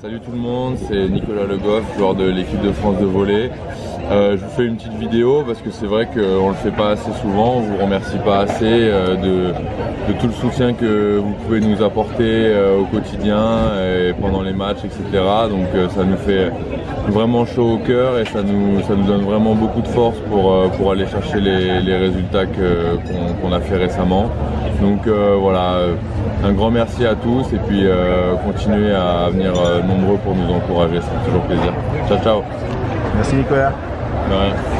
Salut tout le monde, c'est Nicolas Le Goff, joueur de l'équipe de France de volley. Euh, je vous fais une petite vidéo parce que c'est vrai qu'on ne le fait pas assez souvent, on vous remercie pas assez euh, de, tout le soutien que vous pouvez nous apporter euh, au quotidien et pendant les matchs, etc. Donc ça nous fait vraiment chaud au cœur et ça nous, ça nous donne vraiment beaucoup de force pour, pour aller chercher les, résultats qu'on a fait récemment. Donc voilà, un grand merci à tous et puis continuez à venir nombreux pour nous encourager, c'est toujours plaisir. Ciao ciao Merci Nicolas. Right.